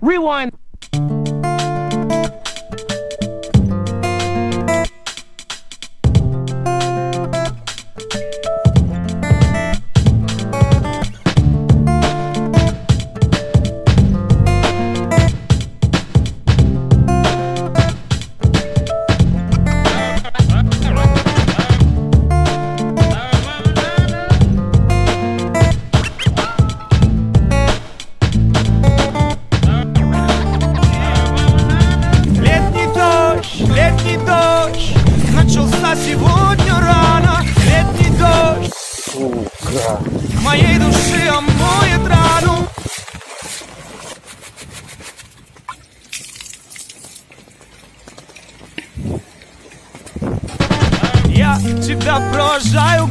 Rewind. В моей душе омоет рану. Я тебя провожаю